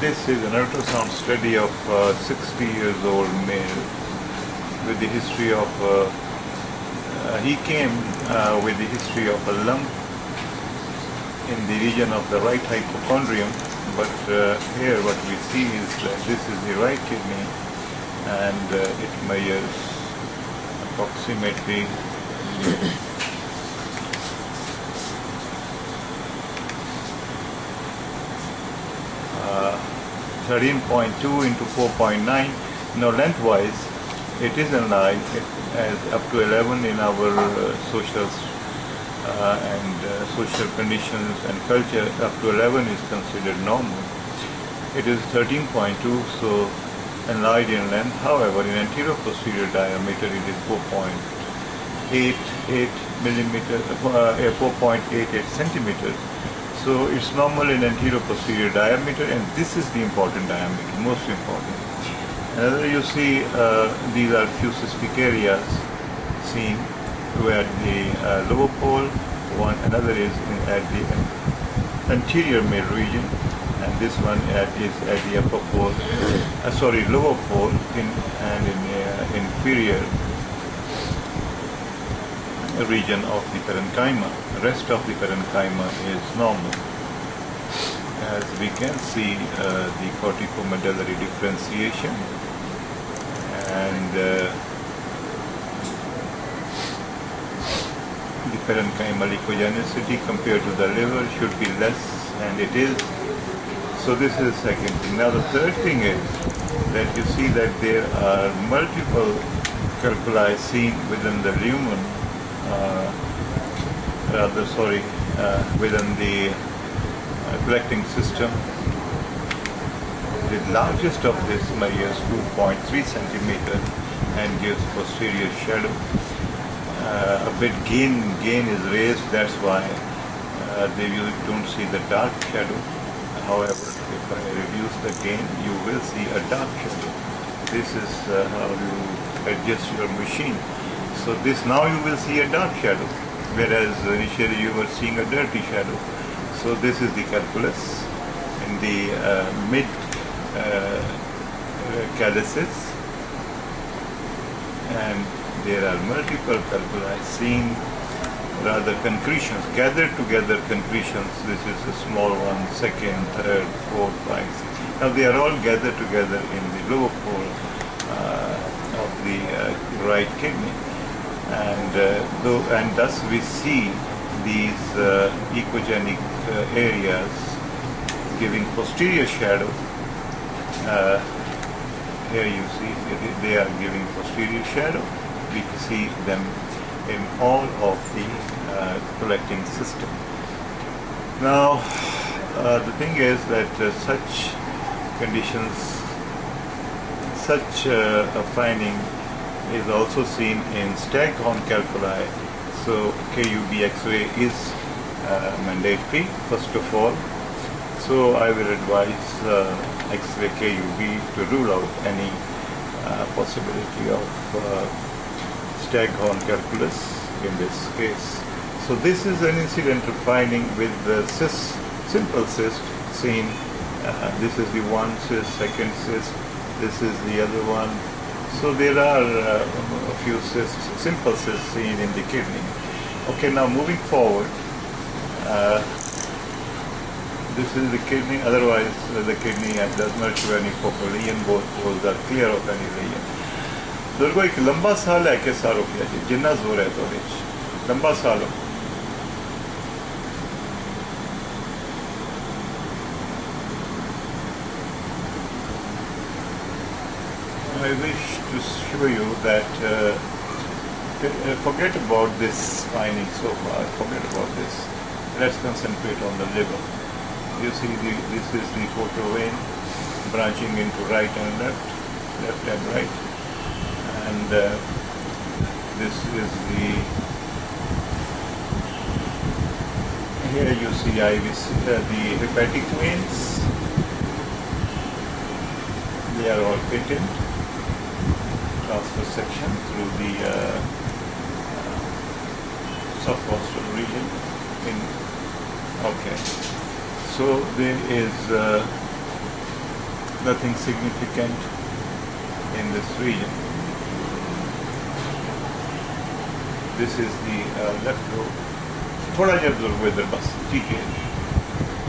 This is an ultrasound study of a 60 years old male with the history of, uh, uh, he came uh, with the history of a lump in the region of the right hypochondrium, but uh, here what we see is that this is the right kidney and uh, it measures approximately uh, 13.2 into 4.9. Now lengthwise, it is line as up to 11 in our uh, social uh, and uh, social conditions and culture. Up to 11 is considered normal. It is 13.2, so enlarged in length. However, in anterior posterior diameter, it is 4.88 millimeter, uh, 4.88 centimeters. So it's normal in anterior posterior diameter, and this is the important diameter, most important. Another you see, uh, these are few cystic areas seen where the uh, lower pole, one another is at the anterior male region, and this one at, is at the upper pole, uh, sorry, lower pole in, and in uh, inferior region of the parenchyma. The rest of the parenchyma is normal. As we can see, uh, the corticomedullary differentiation and uh, the parenchymal echogenicity compared to the liver should be less, and it is. So this is the second thing. Now the third thing is that you see that there are multiple calculi seen within the lumen uh, rather sorry, uh, within the uh, collecting system. The largest of this measures 2.3 centimeter and gives posterior shadow. Uh, a bit gain gain is raised, that's why uh, they you don't see the dark shadow. However, if I reduce the gain, you will see a dark shadow. This is uh, how you adjust your machine. So this now you will see a dark shadow, whereas initially you were seeing a dirty shadow. So this is the calculus in the uh, mid uh, calyces and there are multiple calculi seen rather concretions, gathered together concretions. This is a small one, second, third, fourth, five, six. Now they are all gathered together in the lower pole uh, of the uh, right kidney and uh, though, and thus we see these uh, uh, areas giving posterior shadow. Uh, here you see they are giving posterior shadow. We see them in all of the uh, collecting system. Now, the thing is that such conditions, such a finding is also seen in staghorn calculi. So KUB X-ray is uh, mandatory first of all. So I will advise uh, X-ray KUB to rule out any uh, possibility of uh, staghorn calculus in this case. So this is an incidental finding with the cyst, simple cyst seen. Uh, this is the one cyst, second cyst. This is the other one, so there are uh, a few cysts, simple cysts seen in the kidney. Okay, now moving forward, uh, this is the kidney, otherwise uh, the kidney does not show any focal lesion, both poles are clear of any lesion. दुर्गो एक लंबा साल है कि सारो किया जी जिन्ना जोर है तो लंबा साल हो I wish to show you that uh, forget about this finding so far, forget about this. Let's concentrate on the liver. You see the, this is the portal vein branching into right and left, left and right. And uh, this is the, here you see IVC, uh, the hepatic veins. They are all patent transfer section through the uh, uh, subcostal region. In okay, so there is uh, nothing significant in this region. This is the uh, left lobe. थोड़ा जब weather बस ठीक है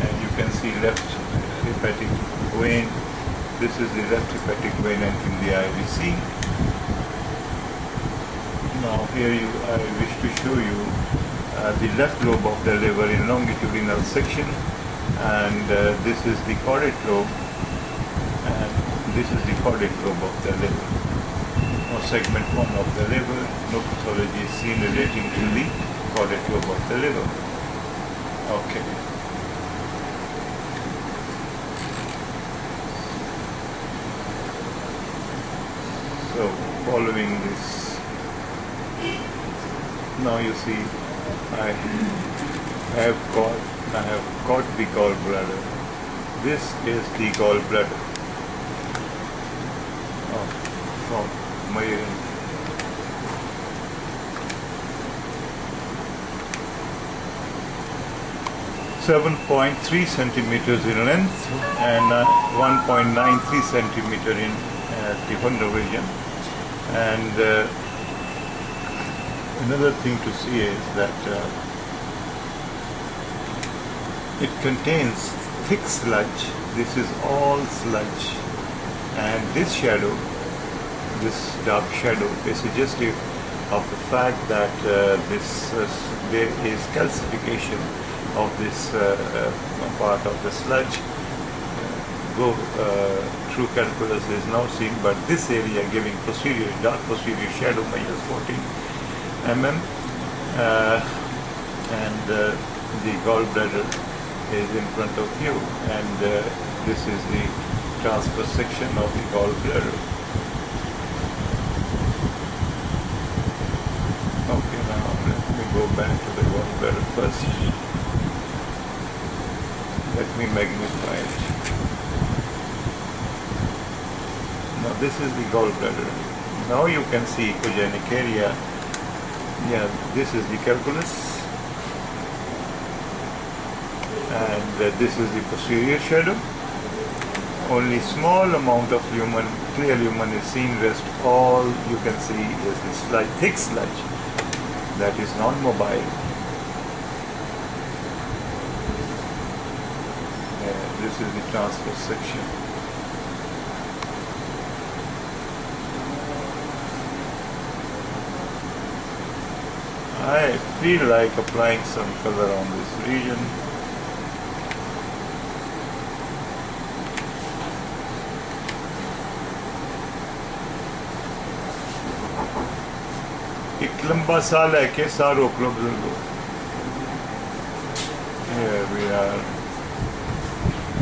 and you can see left hepatic vein this is the left hepatic vein entering the IVC now here you I wish to show you uh, the left lobe of the liver in longitudinal section and uh, this is the caudate lobe and this is the caudate lobe of the liver. Now segment 1 of the liver, no pathology is seen relating to the caudate lobe of the liver. Okay. So following this, now you see I have got I have got the gallbladder. This is the gallbladder oh, from Mayan. Seven point three centimeters in length and uh, one point nine three centimeter in uh, the fundal region, and uh, another thing to see is that uh, it contains thick sludge. This is all sludge. And this shadow, this dark shadow, is suggestive of the fact that uh, this uh, there is calcification of this uh, uh, part of the sludge. Go uh, through calculus is now seen, but this area giving posterior, dark posterior shadow minus 14 mm, and uh, the gallbladder is in front of you and uh, this is the transverse section of the gallbladder. Okay, now let me go back to the gallbladder first. Let me magnify it. Now this is the gallbladder. Now you can see echogenic area. Yeah, this is the calculus and uh, this is the posterior shadow. Only small amount of lumen, clear lumen is seen, rest all you can see is this sludge, thick sludge that is non-mobile. Uh, this is the transverse section. I feel like applying some color on this region. एक लंबा साल है के सार रोक लो बुजुर्गो Here we are.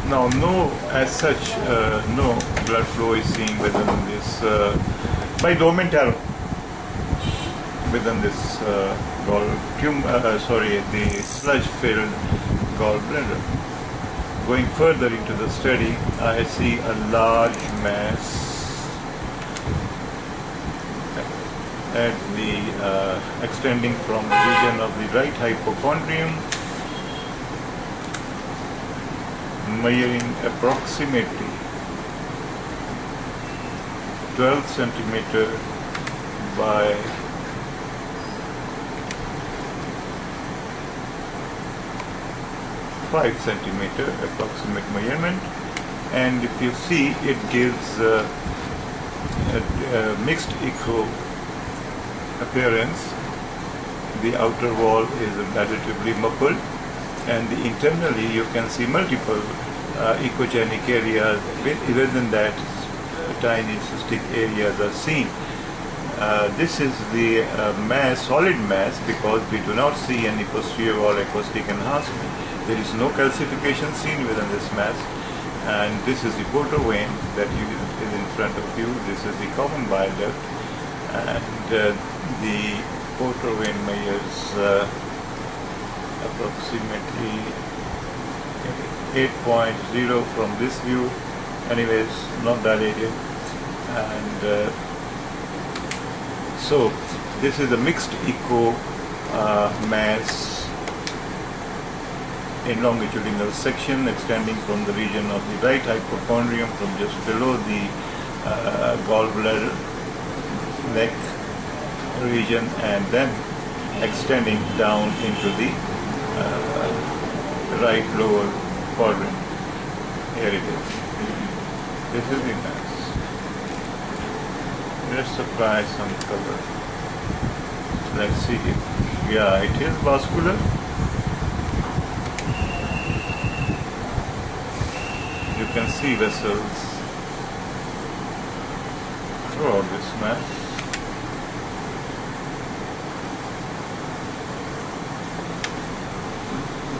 Now, no, as such, uh, no blood flow is seen within this, uh, by Domentel, within this uh, gall, tum- uh, sorry, the sludge-filled gallbladder. Going further into the study, I see a large mass at the uh, extending from the region of the right hypochondrium, measuring approximately 12 centimeter by 5 centimeter approximate measurement. And if you see it gives uh, a, a mixed echo appearance. The outer wall is relatively muffled and the internally you can see multiple uh, echogenic areas. Within that tiny cystic areas are seen uh, this is the uh, mass, solid mass, because we do not see any posterior wall acoustic enhancement. There is no calcification seen within this mass, and this is the portal vein that you, is in front of you. This is the common bile duct, and uh, the portal vein measures uh, approximately 8.0 from this view. Anyways, not dilated, and uh, so this is a mixed echo uh, mass in longitudinal section extending from the region of the right hypochondrium from just below the uh, gallbladder neck region and then extending down into the uh, right lower quadrant. Here it is. This is the apply some color. Let's see it. Yeah, it is vascular. You can see vessels throughout this mass.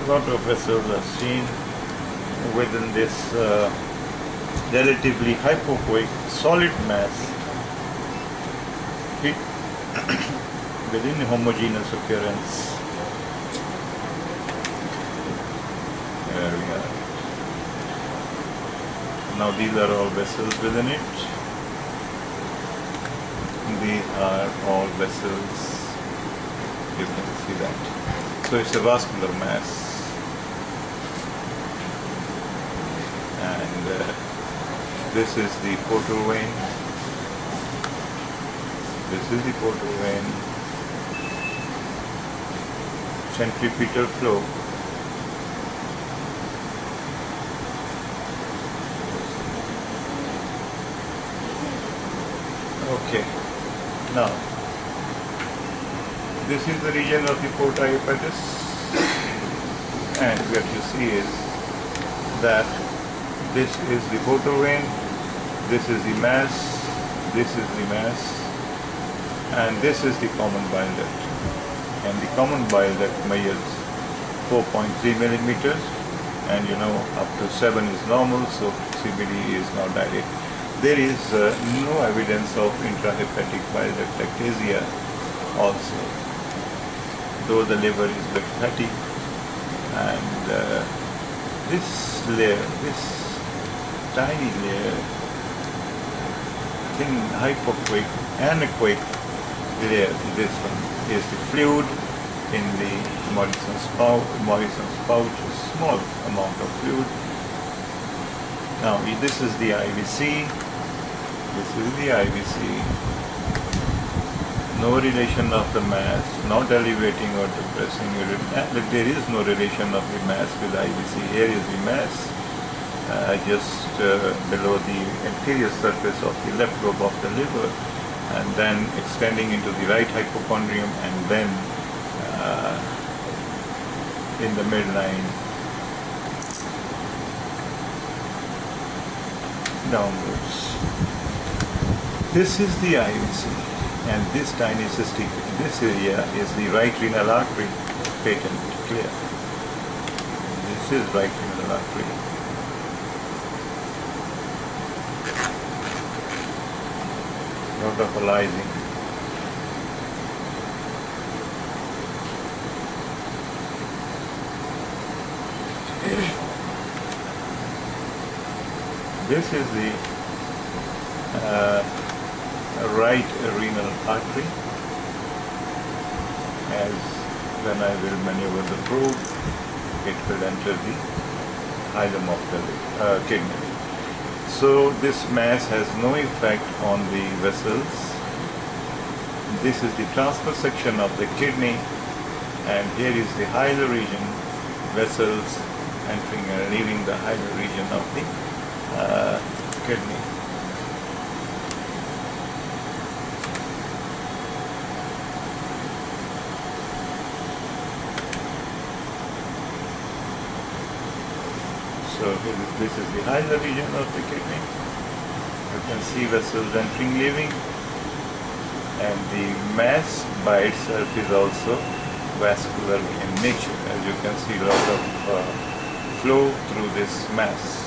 lot of vessels are seen within this uh, relatively hypoechoic solid mass it within homogeneous appearance. There we are. Now these are all vessels within it. These are all vessels. You can see that. So it's a vascular mass. and uh, this is the portal vein this is the portal vein centripetal flow okay now this is the region of the hepatis and what you see is that this is the portal vein, this is the mass, this is the mass, and this is the common bile duct. And the common bile duct measures 4.3 millimeters, and you know up to 7 is normal, so CBD is not dilated. There is uh, no evidence of intrahepatic bile duct ectasia also, though the liver is very fatty, and uh, this layer, this tiny layer, thin hypoechoic, anechoic layer, this one is the fluid in the Morison's pouch, Morison's pouch, a small amount of fluid. Now this is the IVC, this is the IVC, no relation of the mass, not elevating or depressing, there is no relation of the mass with IVC, here is the mass, uh, just uh, below the anterior surface of the left lobe of the liver and then extending into the right hypochondrium and then uh, in the midline downwards. This is the IVC and this tiny cystic, this area is the right renal artery patent clear. This is right renal artery. This is the uh, right renal artery as when I will maneuver the probe it will enter the hilum of the uh, kidney. So this mass has no effect on the vessels. This is the transfer section of the kidney and here is the hilar region, vessels entering and leaving the hilar region of the uh, kidney. So this is behind the region of the kidney. You can see vessels entering, leaving, and the mass by itself is also vascular in nature. As you can see, lot of uh, flow through this mass.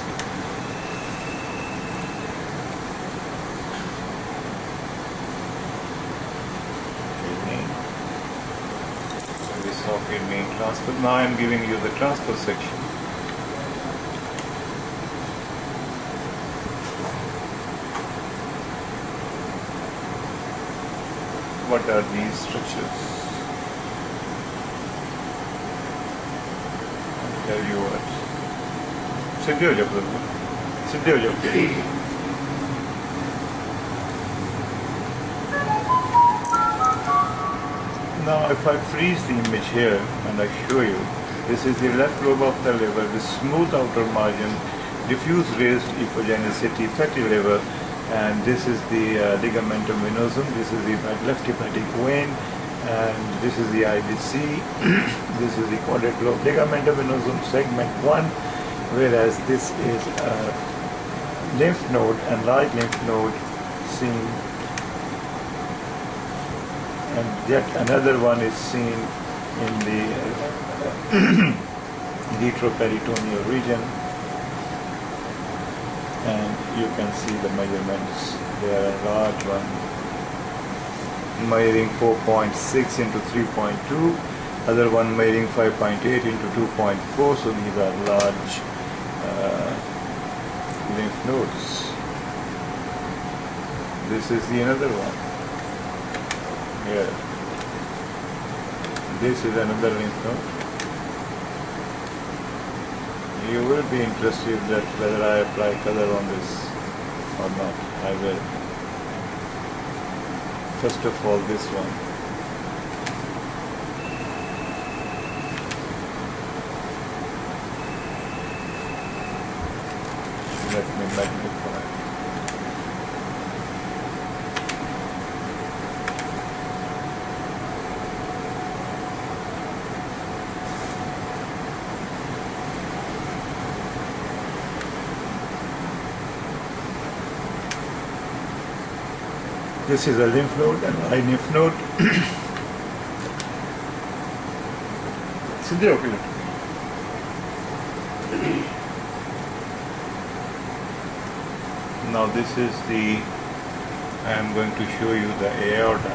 Kidney. We saw kidney transfer. Now I am giving you the transfer section. what are these structures. I'll tell you what. Sendioja Prabhu. Now if I freeze the image here and I show you, this is the left lobe of the liver with smooth outer margin, diffuse raised echogenicity, fatty liver, and this is the uh, ligamentum venosum, this is the left hepatic vein, and this is the IVC, this is the caudate lobe ligamentum venosum segment 1, whereas this is a lymph node and right lymph node seen. And yet another one is seen in the uh, retroperitoneal region and you can see the measurements. There are a large one. Measuring 4.6 into 3.2 other one measuring 5.8 into 2.4 so these are large uh, lymph nodes. This is the another one. Here. This is another lymph node. You will be interested that whether I apply color on this or not. I will. First of all, this one. Let me magnify. This is a lymph node and I lymph node. Sindhi open Now this is the, I am going to show you the aorta.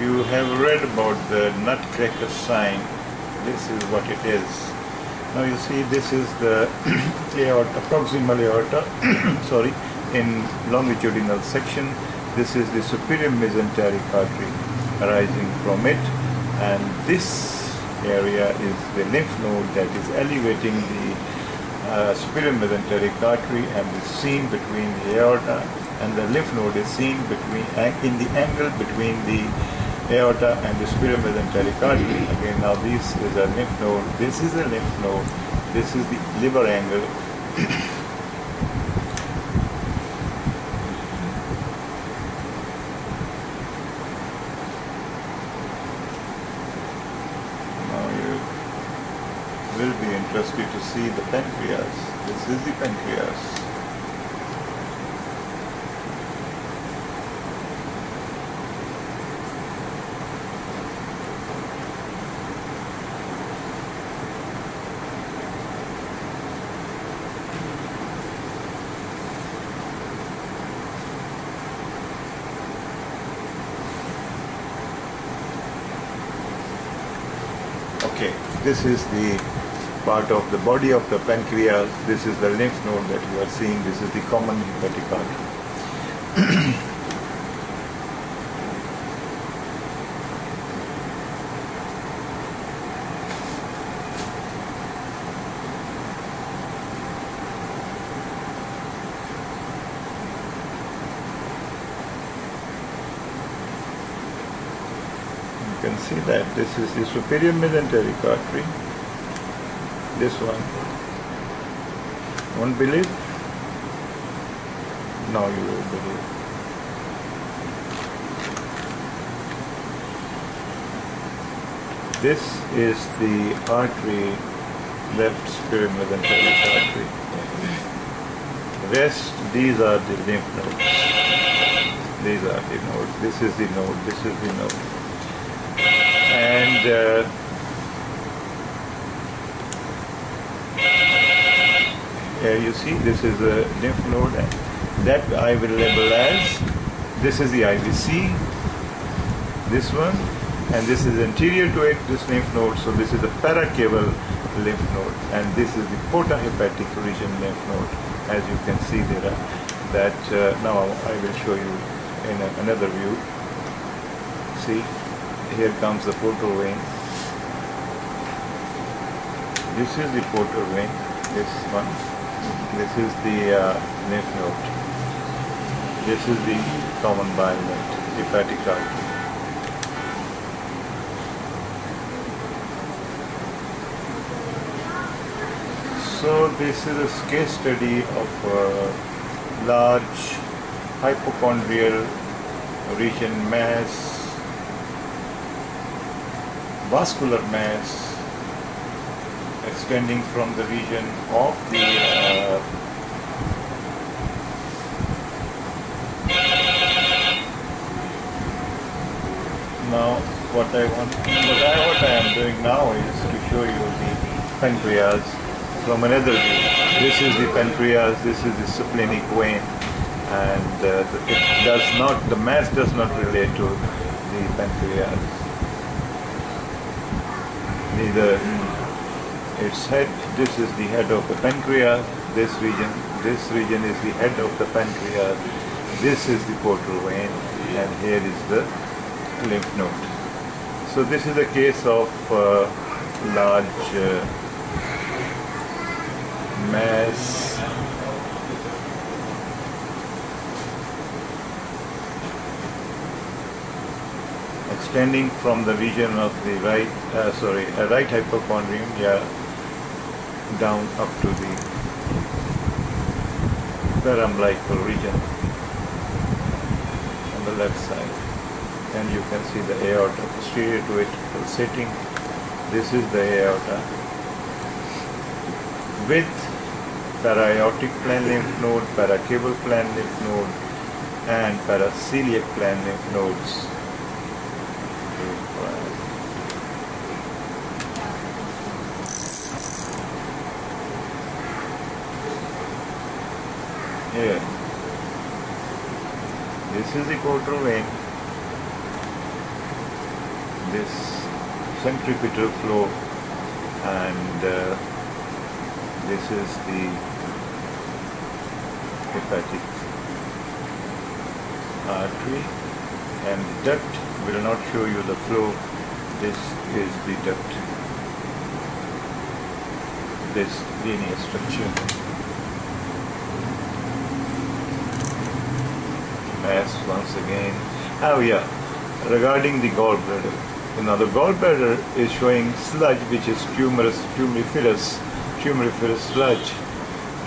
You have read about the nutcracker sign this is what it is. Now you see this is the aorta, proximal aorta, sorry, in longitudinal section. This is the superior mesenteric artery arising from it and this area is the lymph node that is elevating the uh, superior mesenteric artery and is seen between the aorta and the lymph node is seen between in the angle between the aorta and the superior mesenteric artery. Again, now this is a lymph node, this is a lymph node, this is the liver angle. now you will be interested to see the pancreas. This is the pancreas. Okay, this is the part of the body of the pancreas. This is the lymph node that you are seeing. This is the common hepatic artery. can see that this is the superior mesenteric artery. This one. Won't believe? Now you will believe. This is the artery, left superior mesenteric artery. Rest, these are the lymph nodes. These are the nodes. This is the node. This is the node and uh, you see this is a lymph node. That I will label as this is the IVC this one and this is anterior to it this lymph node. So this is the paracaval lymph node and this is the porta hepatic region lymph node. As you can see there are that uh, now I will show you in a, another view. See, here comes the portal vein. This is the portal vein, this one. This is the uh, lymph node. This is the common bile duct, hepatic artery. So this is a case study of a large hypochondrial region mass, vascular mass extending from the region of the uh, now what I want what I what I am doing now is to show you the pancreas from another view. This is the pancreas, this is the splenic vein and uh, it does not the mass does not relate to the pancreas. Neither its head, this is the head of the pancreas, this region, this region is the head of the pancreas, this is the portal vein and here is the lymph node. So this is a case of uh, large uh, mass extending from the region of the right, uh, sorry, uh, right hypochondrium, yeah, down up to the periumbilical region on the left side. And you can see the aorta posterior to it pulsating. This is the aorta with para-aortic plain lymph node, para-caval plain lymph node, and paraceliac plain lymph nodes. Here, is the. This centripetal flow, and uh, this is the hepatic artery. And the duct will not show you the flow. This is the duct. This linear structure mass once again oh yeah regarding the gallbladder now the gallbladder is showing sludge which is tumorous tumoriferous tumoriferous sludge.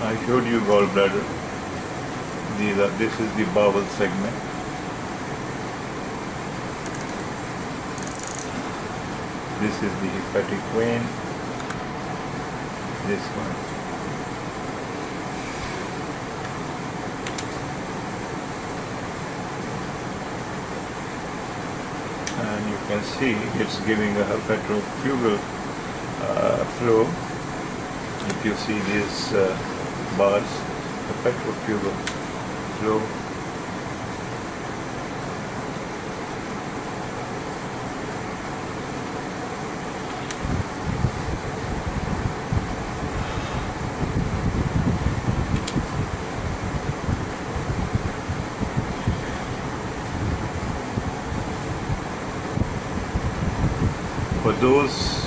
I showed you gallbladder. These are, this is the bowel segment. This is the hepatic vein. This one. and you can see it's giving a hepatofugal uh, flow. If you see these uh, bars, hepatofugal flow. For those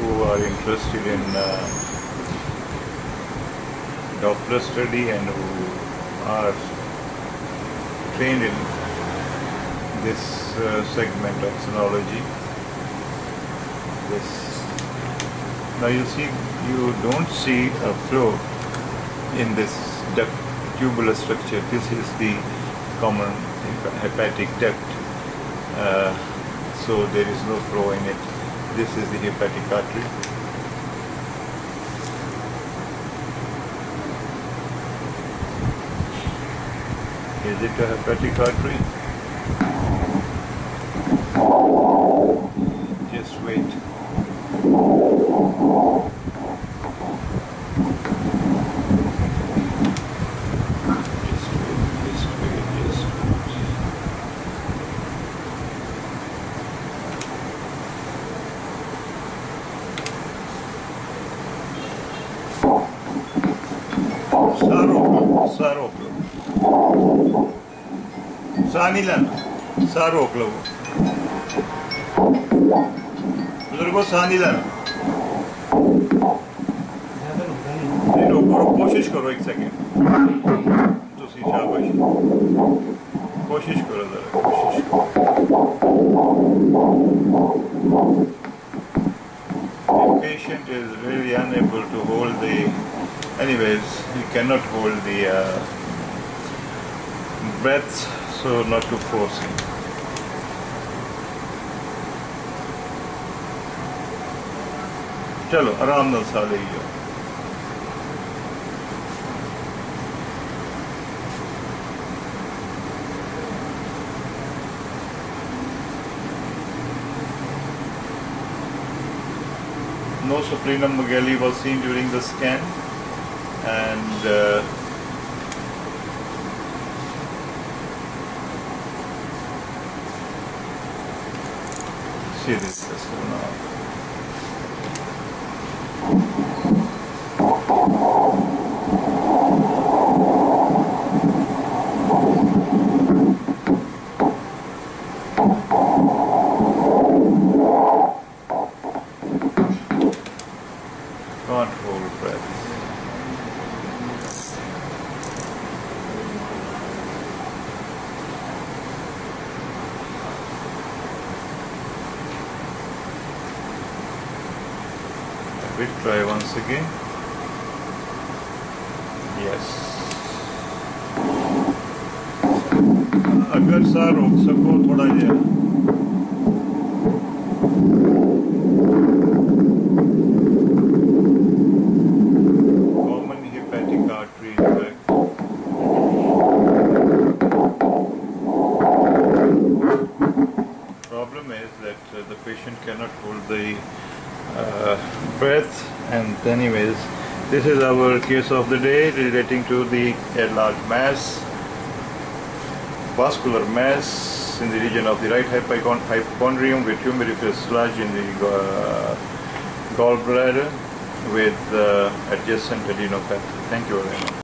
who are interested in uh, Study and who are trained in this uh, segment of sonology, this now you see you don't see a flow in this duct tubular structure. This is the common hepatic duct. Uh, so there is no flow in it. This is the hepatic artery. Is it a hepatic artery? Just wait. Just wait, just wait, just wait. Sarop, Sarop. सानीलन सा रोक लो बुजुर्गो सानीलन रोको कोशिश करो एक second तो शाबाश कोशिश करो जरा कोशिश करो The patient is really unable to hold the, anyways, he cannot hold the uh, breath so not to force it. ਚਲੋ No splenomegaly was seen during the scan and uh, see this this one now. Will try once again. Yes. अगर sir रोक सको थोड़ा जिहा anyways this is our case of the day relating to the a large mass vascular mass in the region of the right hypochondrium with tumoriferous sludge in the uh, gallbladder with uh, adjacent adenopathy. Thank you very much.